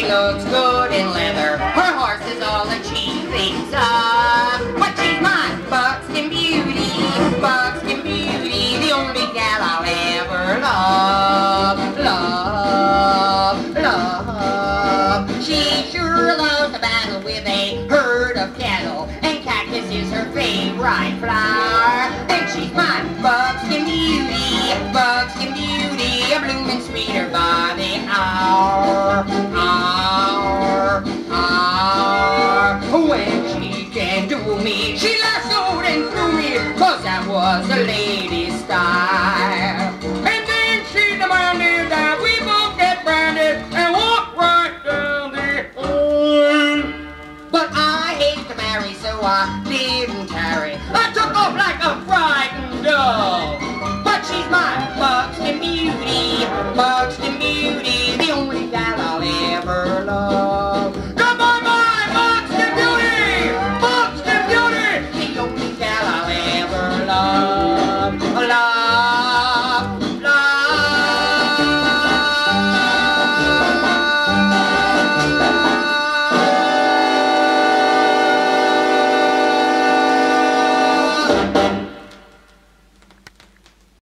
she looks good in leather. Her horse is all that she thinks of. But she's my buckskin Beauty, Buckskin Beauty, the only gal I'll ever love, love, love. She sure loves to battle with a herd of cattle, and cactus is her favorite flower. And she's my buckskin Beauty. Me, she lassoed and threw me, cause that was the lady's style. And then she demanded that we both get branded and walk right down the aisle. But I hate to marry, so I didn't tarry. I